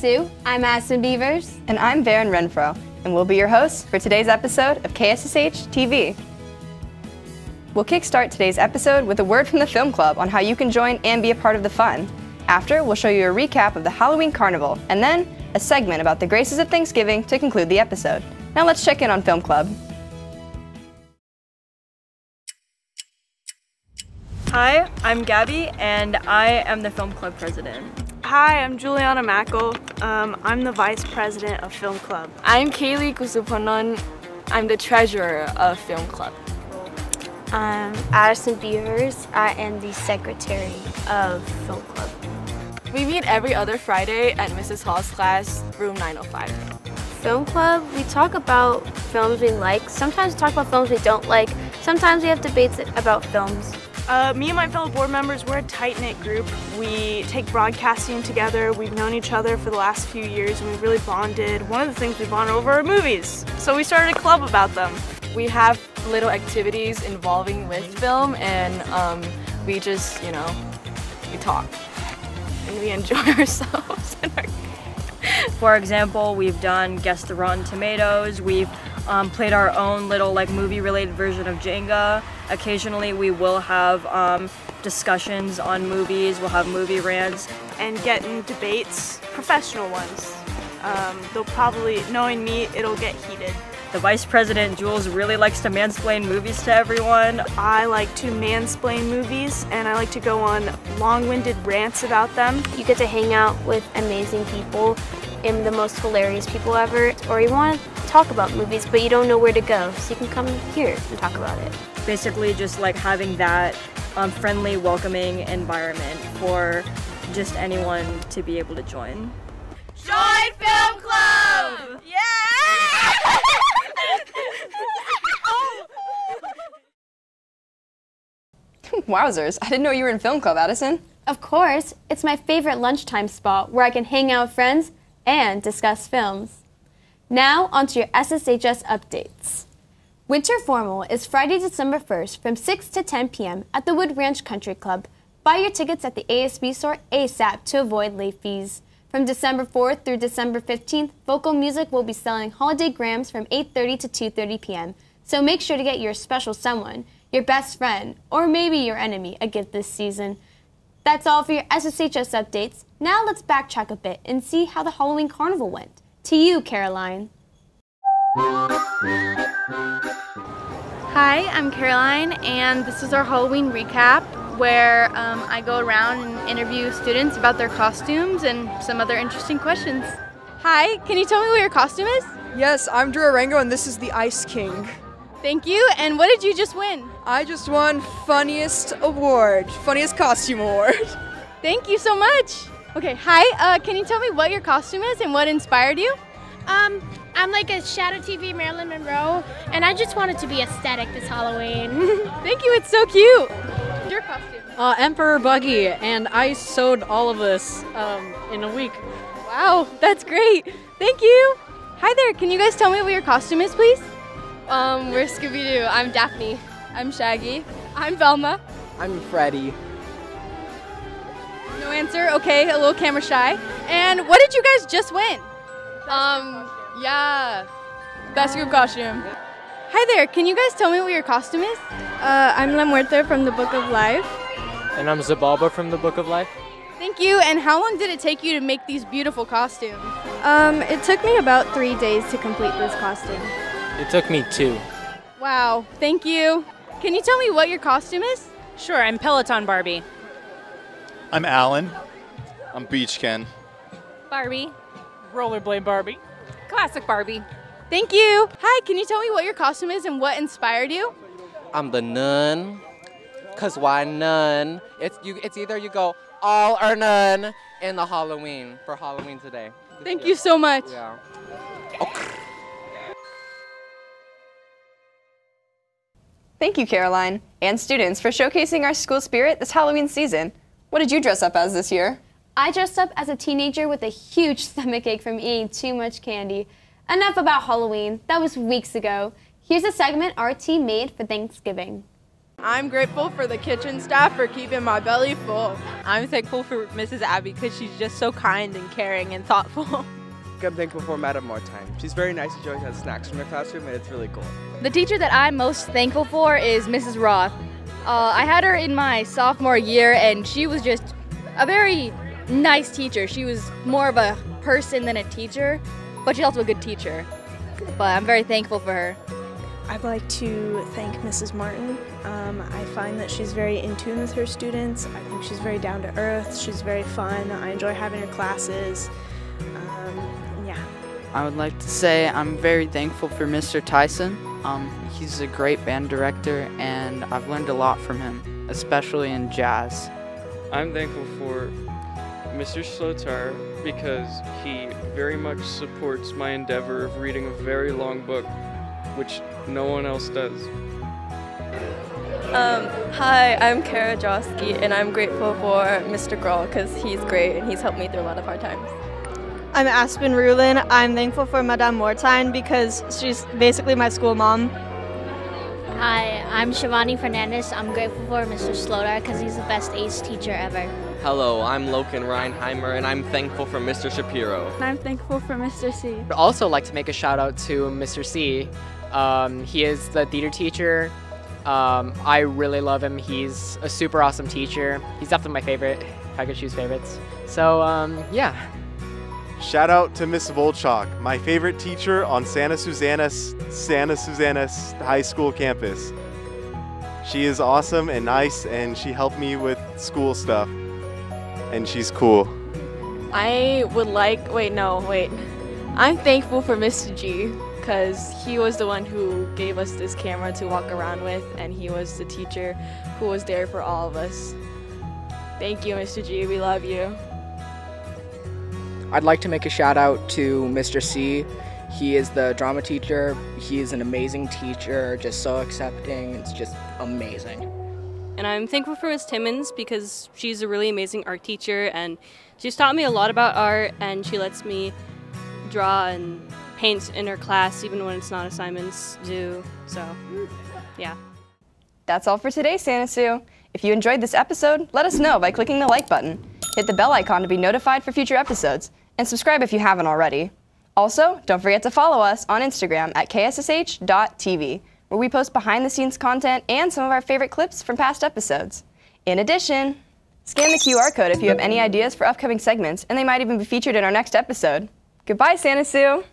Sue. I'm Addison Beavers. And I'm Varen Renfro, and we'll be your hosts for today's episode of KSSH TV. We'll kickstart today's episode with a word from the Film Club on how you can join and be a part of the fun. After, we'll show you a recap of the Halloween Carnival, and then a segment about the graces of Thanksgiving to conclude the episode. Now let's check in on Film Club. Hi, I'm Gabby, and I am the Film Club president. Hi, I'm Juliana Mackel. Um, I'm the vice president of Film Club. I'm Kaylee Kusupanon. I'm the treasurer of Film Club. I'm Addison Beavers. I am the secretary of Film Club. We meet every other Friday at Mrs. Hall's class, room 905. Film Club, we talk about films we like. Sometimes we talk about films we don't like. Sometimes we have debates about films. Uh, me and my fellow board members, we're a tight-knit group. We take broadcasting together. We've known each other for the last few years and we've really bonded. One of the things we bond over are movies. So we started a club about them. We have little activities involving with film and um, we just, you know, we talk and we enjoy ourselves. For example, we've done Guess the Rotten Tomatoes, we've um, played our own little like movie related version of Jenga. Occasionally we will have um, discussions on movies, we'll have movie rants. And get in debates, professional ones. Um, they'll probably, knowing me, it'll get heated. The vice president, Jules, really likes to mansplain movies to everyone. I like to mansplain movies and I like to go on long-winded rants about them. You get to hang out with amazing people and the most hilarious people ever, or you want talk about movies but you don't know where to go, so you can come here and talk about it. Basically just like having that um, friendly, welcoming environment for just anyone to be able to join. Join Film Club! Yeah! Wowzers, I didn't know you were in Film Club, Addison. Of course, it's my favorite lunchtime spot where I can hang out with friends and discuss films. Now, onto your SSHS updates. Winter Formal is Friday, December 1st from 6 to 10 p.m. at the Wood Ranch Country Club. Buy your tickets at the ASB store ASAP to avoid late fees. From December 4th through December 15th, Vocal Music will be selling holiday grams from 8:30 to 2:30 p.m. So make sure to get your special someone, your best friend, or maybe your enemy a gift this season. That's all for your SSHS updates. Now let's backtrack a bit and see how the Halloween Carnival went. To you, Caroline. Hi, I'm Caroline, and this is our Halloween recap where um, I go around and interview students about their costumes and some other interesting questions. Hi, can you tell me what your costume is? Yes, I'm Drew Arango, and this is the Ice King. Thank you, and what did you just win? I just won Funniest Award, Funniest Costume Award. Thank you so much. Okay, hi, uh, can you tell me what your costume is and what inspired you? Um, I'm like a Shadow TV Marilyn Monroe, and I just wanted to be aesthetic this Halloween. Thank you, it's so cute. Your costume? Uh, Emperor Buggy, and I sewed all of this um, in a week. Wow, that's great. Thank you. Hi there, can you guys tell me what your costume is, please? Um, we're Scooby Doo. I'm Daphne. I'm Shaggy. I'm Velma. I'm Freddy. No answer. Okay, a little camera shy. And what did you guys just win? Um, yeah. Best group costume. Hi there, can you guys tell me what your costume is? Uh, I'm La Muerte from the Book of Life. And I'm Xibalba from the Book of Life. Thank you. And how long did it take you to make these beautiful costumes? Um, it took me about three days to complete this costume. It took me two. Wow, thank you. Can you tell me what your costume is? Sure, I'm Peloton Barbie. I'm Alan. I'm Beach Ken. Barbie. Rollerblade Barbie. Classic Barbie. Thank you. Hi, can you tell me what your costume is and what inspired you? I'm the nun. Cause why none? It's you. It's either you go all or none in the Halloween for Halloween today. Thank you so much. Yeah. Thank you, Caroline, and students for showcasing our school spirit this Halloween season. What did you dress up as this year? I dressed up as a teenager with a huge stomachache from eating too much candy. Enough about Halloween. That was weeks ago. Here's a segment our team made for Thanksgiving. I'm grateful for the kitchen staff for keeping my belly full. I'm thankful for Mrs. Abby because she's just so kind and caring and thoughtful. I'm thankful for Madam Martine. She's very nice and she always has snacks from her classroom and it's really cool. The teacher that I'm most thankful for is Mrs. Roth. Uh, I had her in my sophomore year and she was just a very nice teacher. She was more of a person than a teacher, but she's also a good teacher. But I'm very thankful for her. I'd like to thank Mrs. Martin. Um, I find that she's very in tune with her students. I think she's very down to earth. She's very fun. I enjoy having her classes. Um, yeah. I would like to say I'm very thankful for Mr. Tyson. Um, he's a great band director, and I've learned a lot from him, especially in jazz. I'm thankful for Mr. Slotar because he very much supports my endeavor of reading a very long book, which no one else does. Um, hi, I'm Kara Josky, and I'm grateful for Mr. Grohl because he's great and he's helped me through a lot of hard times. I'm Aspen Rulin. I'm thankful for Madame Martine because she's basically my school mom. Hi, I'm Shivani Fernandez. I'm grateful for Mr. Slodar because he's the best ACE teacher ever. Hello, I'm Loken Reinheimer, and I'm thankful for Mr. Shapiro. And I'm thankful for Mr. C. I'd also like to make a shout out to Mr. C. Um, he is the theater teacher. Um, I really love him. He's a super awesome teacher. He's definitely my favorite, if I could choose favorites. So, um, yeah. Shout out to Miss Volchok, my favorite teacher on Santa Susana, Santa Susana High School campus. She is awesome and nice, and she helped me with school stuff. And she's cool. I would like, wait, no, wait. I'm thankful for Mr. G because he was the one who gave us this camera to walk around with, and he was the teacher who was there for all of us. Thank you, Mr. G. We love you. I'd like to make a shout out to Mr. C. He is the drama teacher. He is an amazing teacher, just so accepting. It's just amazing. And I'm thankful for Miss Timmons because she's a really amazing art teacher and she's taught me a lot about art and she lets me draw and paint in her class even when it's not assignments due. So, yeah. That's all for today, Santa Sue. If you enjoyed this episode, let us know by clicking the like button. Hit the bell icon to be notified for future episodes, and subscribe if you haven't already. Also, don't forget to follow us on Instagram at kssh.tv, where we post behind the scenes content and some of our favorite clips from past episodes. In addition, scan the QR code if you have any ideas for upcoming segments, and they might even be featured in our next episode. Goodbye, Santa Sue!